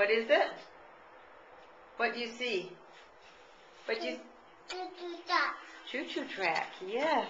What is it? What do you see? What do you? Choo-choo track. Choo-choo track. Yes.